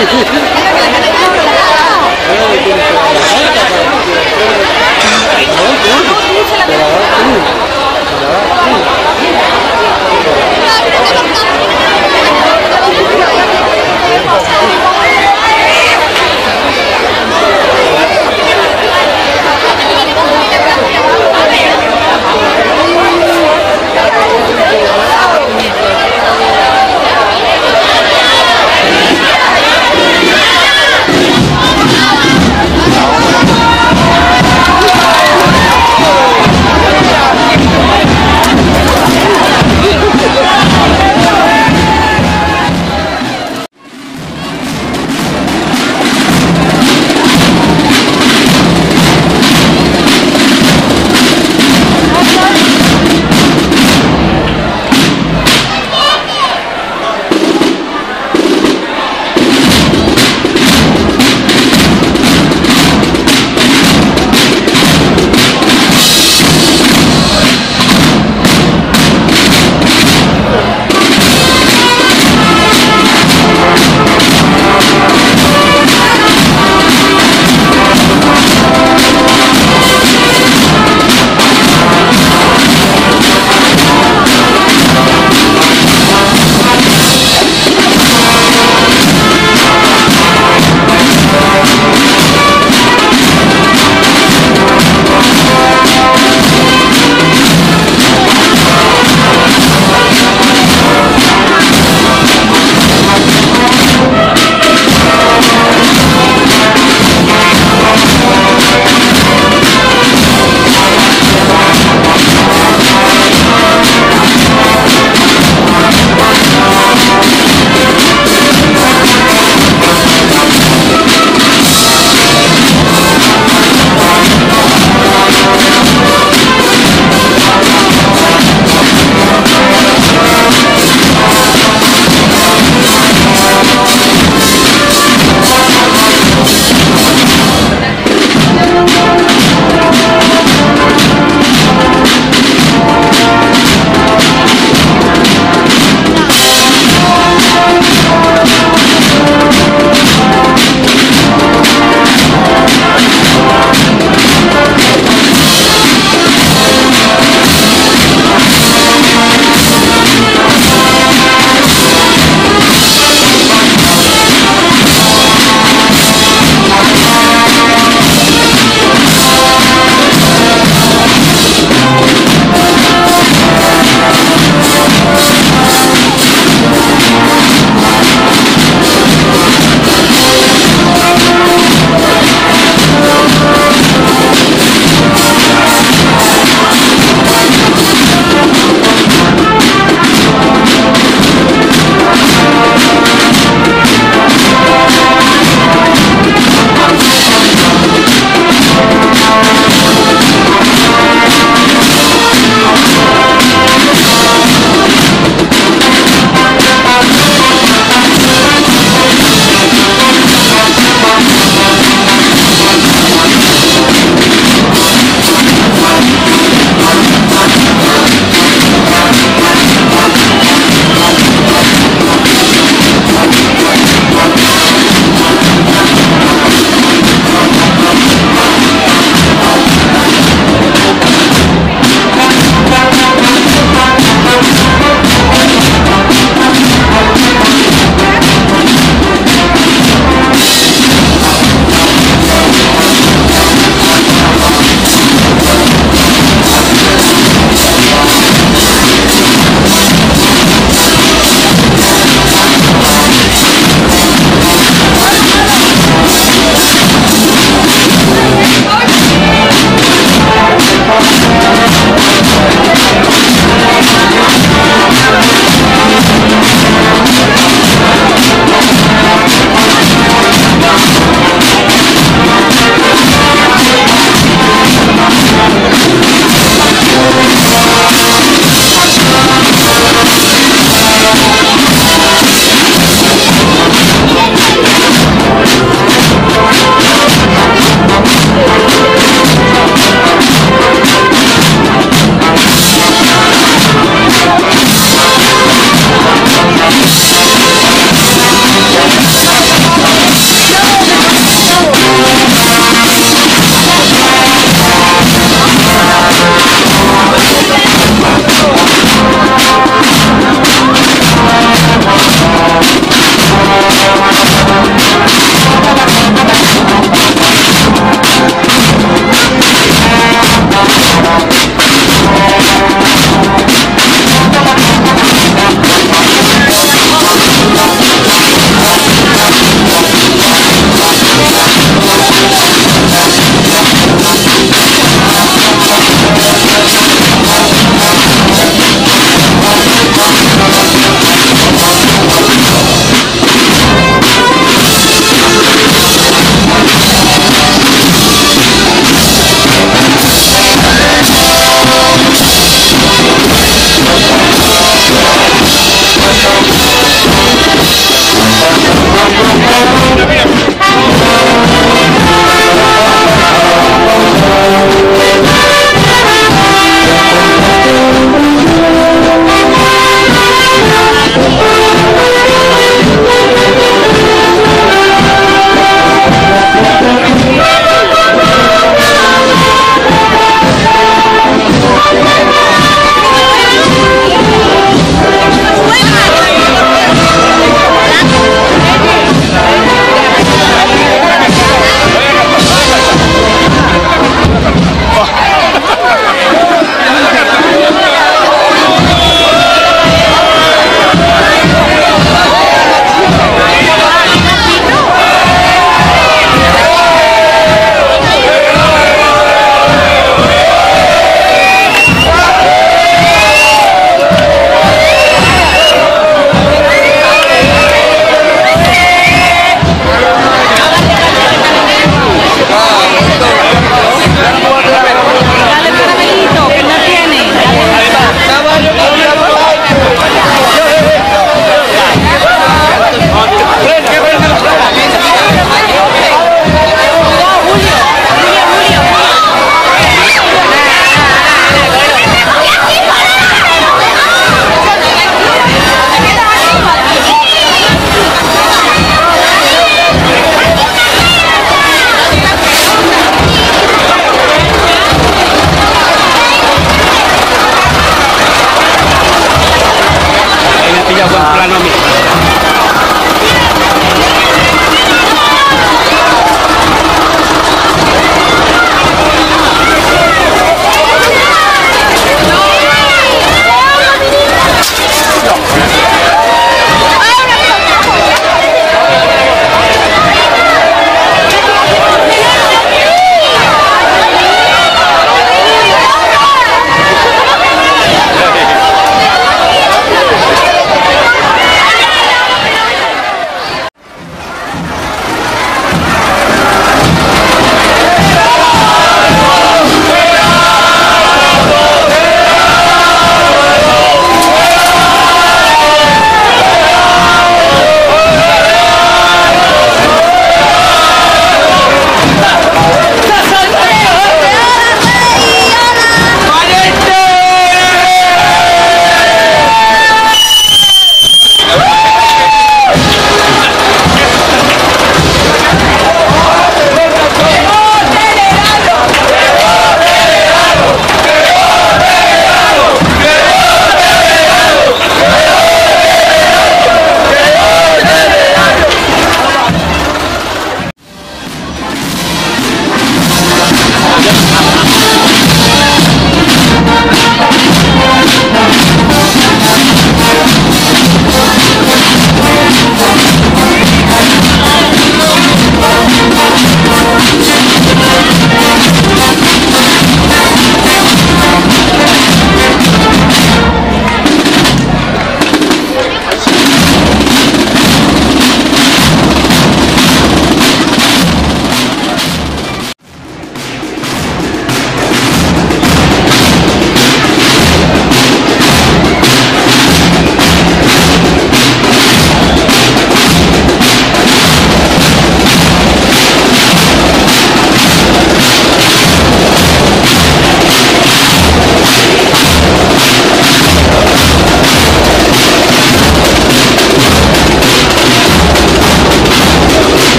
Ha, ha, ha.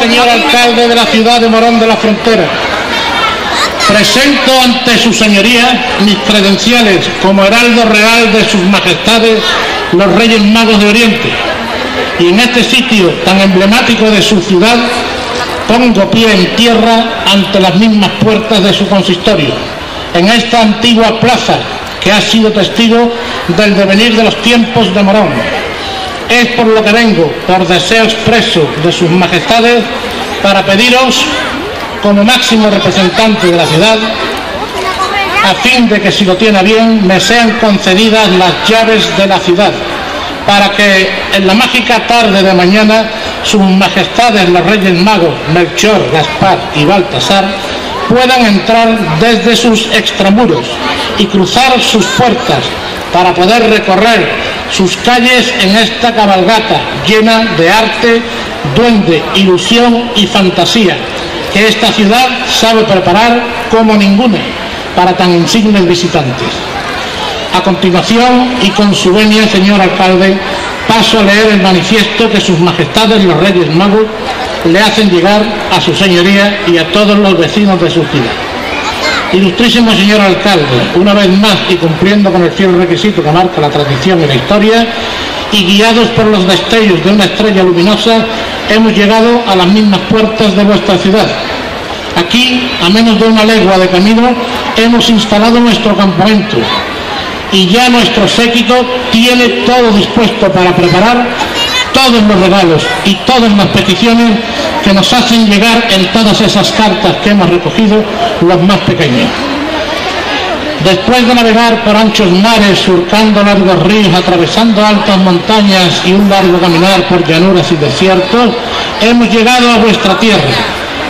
Señor alcalde de la ciudad de Morón de la Frontera. Presento ante su señoría mis credenciales como heraldo real de sus majestades los Reyes Magos de Oriente. Y en este sitio tan emblemático de su ciudad pongo pie en tierra ante las mismas puertas de su consistorio, en esta antigua plaza que ha sido testigo del devenir de los tiempos de Morón es por lo que vengo, por deseo expreso de sus majestades, para pediros, como máximo representante de la ciudad, a fin de que si lo tiene bien, me sean concedidas las llaves de la ciudad, para que en la mágica tarde de mañana sus majestades los reyes magos Melchor, Gaspar y Baltasar puedan entrar desde sus extramuros y cruzar sus puertas para poder recorrer sus calles en esta cabalgata llena de arte, duende, ilusión y fantasía, que esta ciudad sabe preparar como ninguna para tan insignes visitantes. A continuación, y con su venia, señor alcalde, paso a leer el manifiesto que sus majestades los Reyes Magos le hacen llegar a su señoría y a todos los vecinos de su ciudad. Ilustrísimo señor alcalde, una vez más y cumpliendo con el fiel requisito que marca la tradición y la historia, y guiados por los destellos de una estrella luminosa, hemos llegado a las mismas puertas de vuestra ciudad. Aquí, a menos de una legua de camino, hemos instalado nuestro campamento y ya nuestro séquito tiene todo dispuesto para preparar todos los regalos y todas las peticiones que nos hacen llegar en todas esas cartas que hemos recogido los más pequeños. Después de navegar por anchos mares, surcando largos ríos, atravesando altas montañas y un largo caminar por llanuras y desiertos, hemos llegado a vuestra tierra.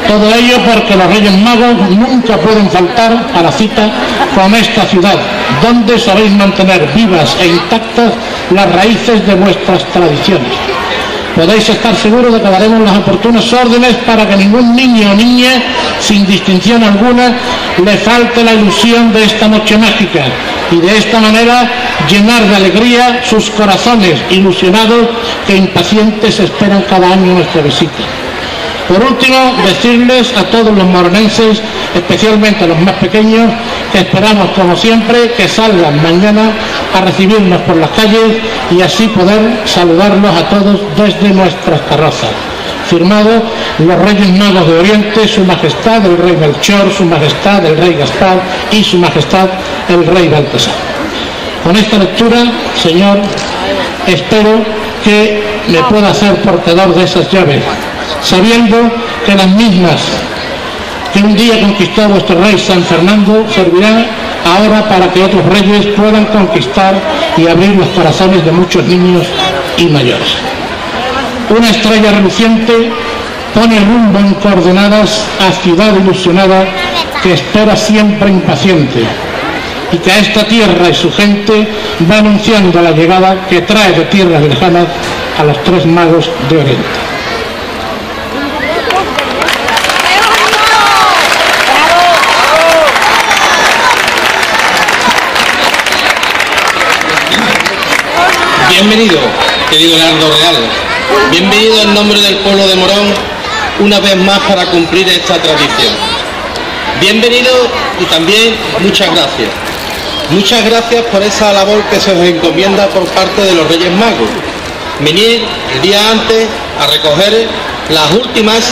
Todo ello porque los Reyes Magos nunca pueden faltar a la cita con esta ciudad, donde sabéis mantener vivas e intactas las raíces de vuestras tradiciones podéis estar seguros de que daremos las oportunas órdenes para que ningún niño o niña, sin distinción alguna, le falte la ilusión de esta noche mágica y de esta manera llenar de alegría sus corazones ilusionados que impacientes esperan cada año nuestra visita. Por último, decirles a todos los moronenses, especialmente a los más pequeños, que esperamos, como siempre, que salgan mañana a recibirnos por las calles y así poder saludarlos a todos desde nuestras carrozas. Firmado los Reyes Magos de Oriente, Su Majestad el Rey Melchor, Su Majestad el Rey Gaspar y Su Majestad el Rey Baltasar. Con esta lectura, Señor, espero que me pueda hacer portador de esas llaves sabiendo que las mismas que un día conquistó vuestro rey San Fernando servirán ahora para que otros reyes puedan conquistar y abrir los corazones de muchos niños y mayores. Una estrella reluciente pone rumbo en coordenadas a ciudad ilusionada que espera siempre impaciente y que a esta tierra y su gente va anunciando la llegada que trae de tierras lejanas a los tres magos de Oriente. Bienvenido, querido Leonardo Real. Bienvenido en nombre del pueblo de Morón una vez más para cumplir esta tradición. Bienvenido y también muchas gracias. Muchas gracias por esa labor que se os encomienda por parte de los Reyes Magos. Venir el día antes a recoger las últimas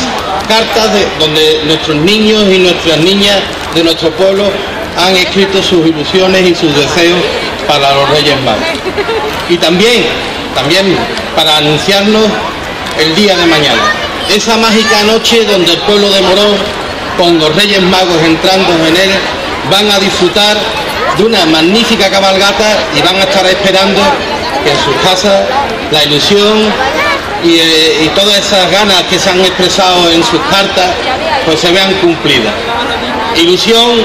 cartas de, donde nuestros niños y nuestras niñas de nuestro pueblo han escrito sus ilusiones y sus deseos para los Reyes Magos. Y también, también para anunciarnos el día de mañana, esa mágica noche donde el pueblo de Morón, con los Reyes Magos entrando en él, van a disfrutar de una magnífica cabalgata y van a estar esperando que en sus casas la ilusión y, eh, y, todas esas ganas que se han expresado en sus cartas pues se vean cumplidas. Ilusión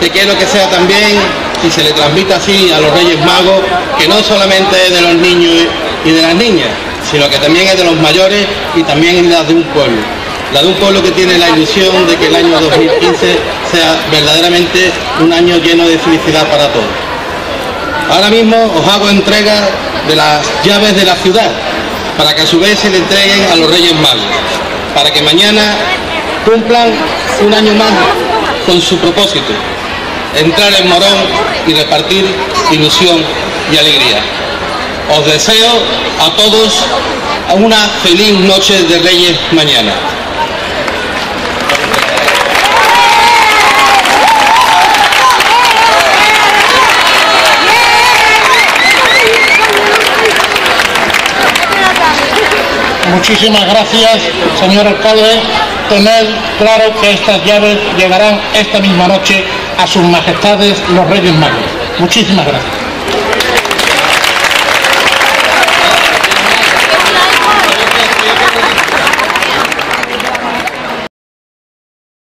que quiero que sea también y se le transmita así a los Reyes Magos, que no solamente es de los niños y de las niñas, sino que también es de los mayores y también es la de un pueblo. La de un pueblo que tiene la ilusión de que el año 2015 sea verdaderamente un año lleno de felicidad para todos. Ahora mismo os hago entrega de las llaves de la ciudad, para que a su vez se le entreguen a los Reyes Magos, para que mañana cumplan un año más con su propósito, entrar en Morón y repartir ilusión y alegría. Os deseo a todos una feliz noche de Reyes mañana. Muchísimas gracias, señor alcalde. Tened claro que estas llaves llegarán esta misma noche a sus majestades los Reyes Magos. Muchísimas gracias.